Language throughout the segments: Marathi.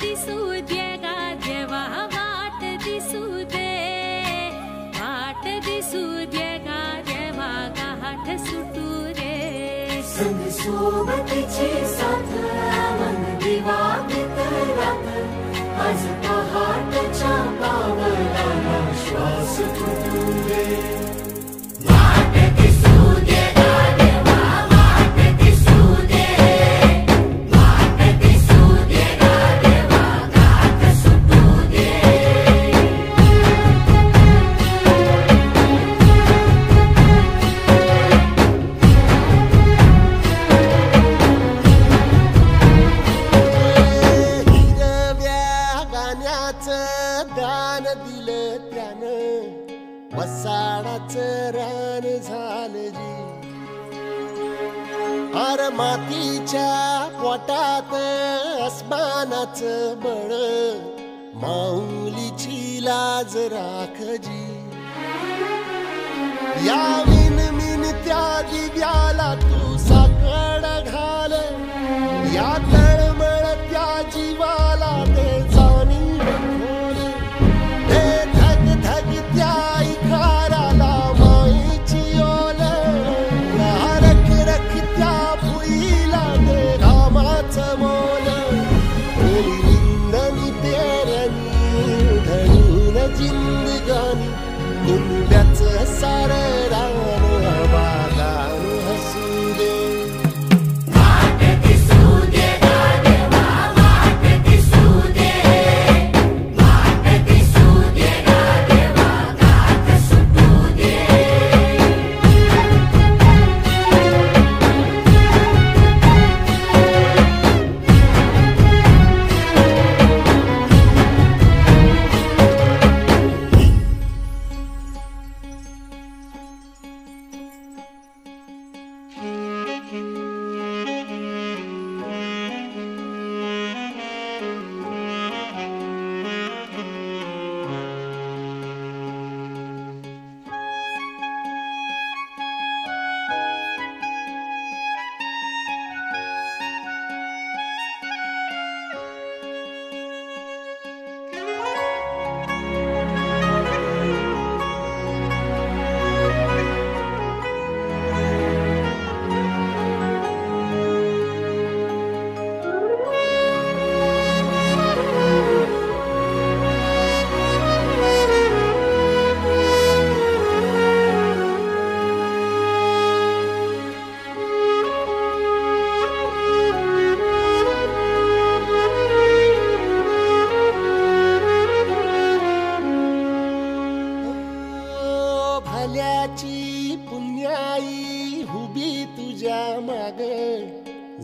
दिसू दे गा देवा वाट दिसू दे. वाट दिसू दे गा देवा गाठ सुटू रे संग सोबतीची साथ मन दिवा मित्रात आज पहाटच्या दान दिलं त्यानं. वसाडाचं रान झालं जी. आर मातीच्या पोटात अस्मानाचं बळ. माऊलीची लाज राखजी या i sarei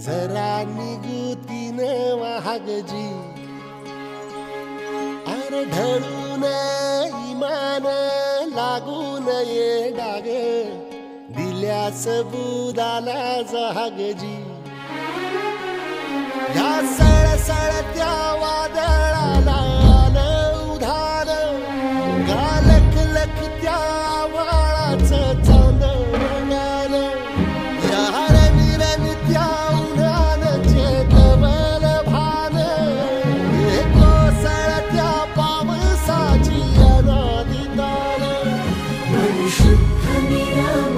जरा निगुतीन वाहगजी अर ढळून इमान लागून ये डाग. दिल्यास बुदाला जहागजी. या सळसळत्या वादळा Amira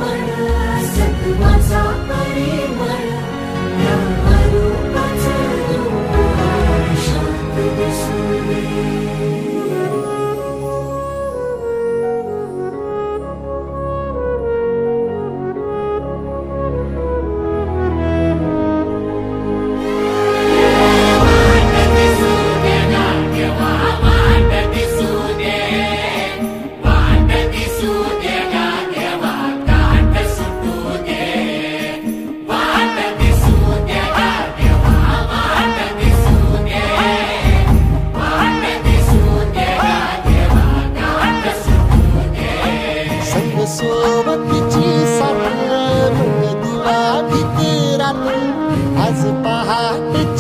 my heart.